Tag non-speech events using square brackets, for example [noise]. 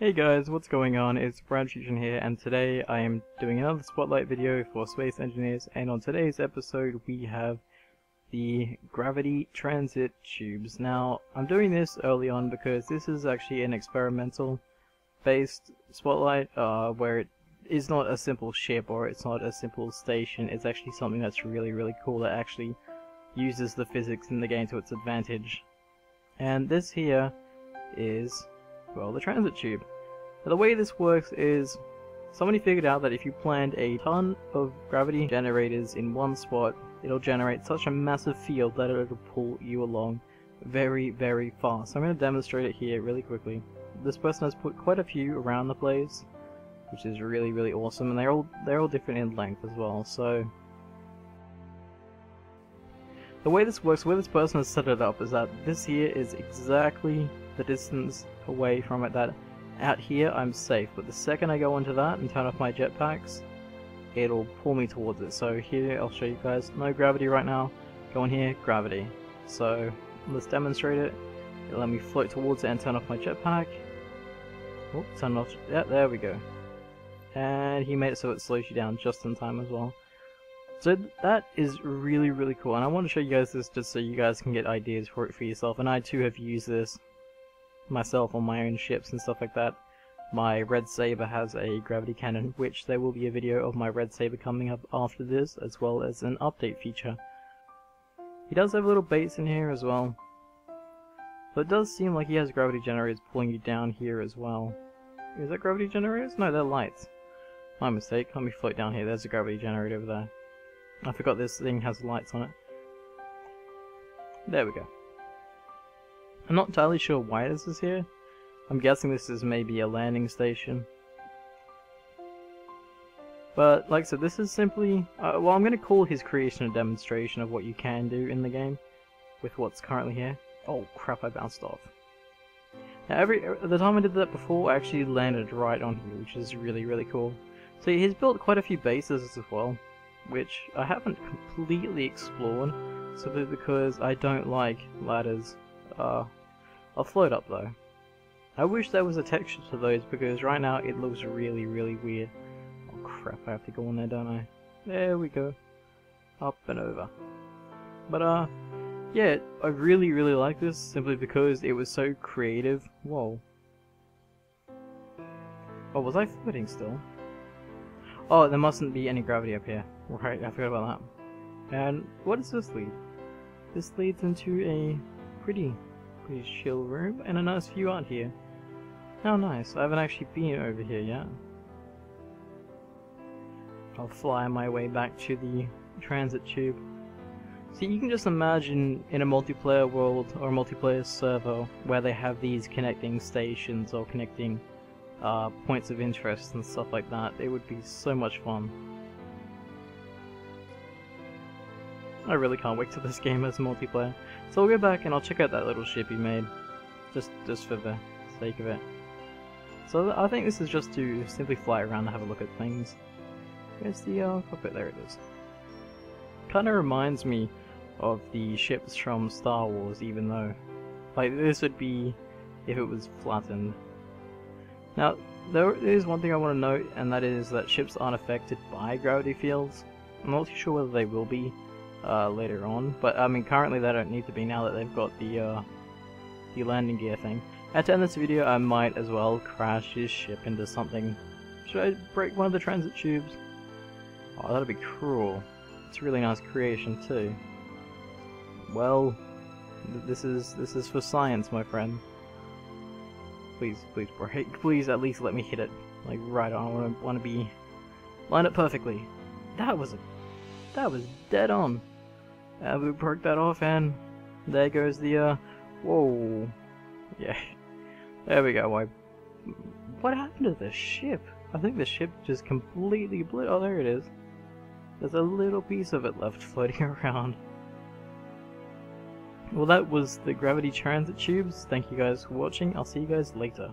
Hey guys, what's going on? It's BradPhusion here, and today I am doing another spotlight video for Space Engineers, and on today's episode we have the Gravity Transit Tubes. Now, I'm doing this early on because this is actually an experimental based spotlight, uh, where it is not a simple ship or it's not a simple station, it's actually something that's really, really cool that actually uses the physics in the game to its advantage. And this here is well, the transit tube. Now, the way this works is somebody figured out that if you plant a ton of gravity generators in one spot, it'll generate such a massive field that it'll pull you along very, very fast. So I'm going to demonstrate it here really quickly. This person has put quite a few around the place, which is really, really awesome, and they're all they're all different in length as well. So the way this works, the way this person has set it up, is that this here is exactly the distance away from it that out here I'm safe, but the second I go into that and turn off my jetpacks, it'll pull me towards it. So here, I'll show you guys, no gravity right now, go in here, gravity. So let's demonstrate it. It'll let me float towards it and turn off my jetpack. Oh, turn off, yeah, there we go. And he made it so it slows you down just in time as well. So that is really, really cool, and I want to show you guys this just so you guys can get ideas for it for yourself, and I too have used this myself on my own ships and stuff like that. My Red Saber has a gravity cannon, which there will be a video of my Red Saber coming up after this, as well as an update feature. He does have a little baits in here as well. But it does seem like he has gravity generators pulling you down here as well. Is that gravity generators? No, they're lights. My mistake, let me float down here, there's a gravity generator over there. I forgot this thing has lights on it. There we go. I'm not entirely sure why this is here. I'm guessing this is maybe a landing station. But, like I said, this is simply... Uh, well, I'm going to call his creation a demonstration of what you can do in the game with what's currently here. Oh, crap, I bounced off. Now, every uh, the time I did that before, I actually landed right on here, which is really, really cool. So he's built quite a few bases as well, which I haven't completely explored, simply because I don't like ladders uh, I'll float up though. I wish there was a texture to those because right now it looks really, really weird. Oh crap, I have to go on there, don't I? There we go. Up and over. But uh, yeah, I really, really like this simply because it was so creative. Whoa. Oh, was I floating still? Oh, there mustn't be any gravity up here. Right, I forgot about that. And what does this lead? This leads into a pretty Pretty chill room and a nice view out here. How nice. I haven't actually been over here yet. I'll fly my way back to the transit tube. See, you can just imagine in a multiplayer world or a multiplayer server where they have these connecting stations or connecting uh, points of interest and stuff like that. It would be so much fun. I really can't wait till this game has multiplayer. So I'll go back and I'll check out that little ship he made. Just, just for the sake of it. So I think this is just to simply fly around and have a look at things. Where's the uh, cockpit? There it is. Kinda reminds me of the ships from Star Wars, even though... Like, this would be if it was flattened. Now, there is one thing I want to note, and that is that ships aren't affected by gravity fields. I'm not too sure whether they will be, uh, later on. But I mean, currently they don't need to be now that they've got the uh, the landing gear thing. At the end of this video, I might as well crash his ship into something. Should I break one of the transit tubes? Oh, that'd be cruel. It's a really nice creation too. Well, th this is this is for science, my friend. Please, please break. [laughs] Please, at least let me hit it like right on. I want to be line up perfectly. That was a that was dead on. Uh, we broke that off and there goes the, uh, whoa. Yeah. [laughs] There we go. Why? What happened to the ship? I think the ship just completely blew. Oh, there it is. There's a little piece of it left [laughs] floating around. Well, that was the gravity transit tubes. Thank you guys for watching. I'll see you guys later.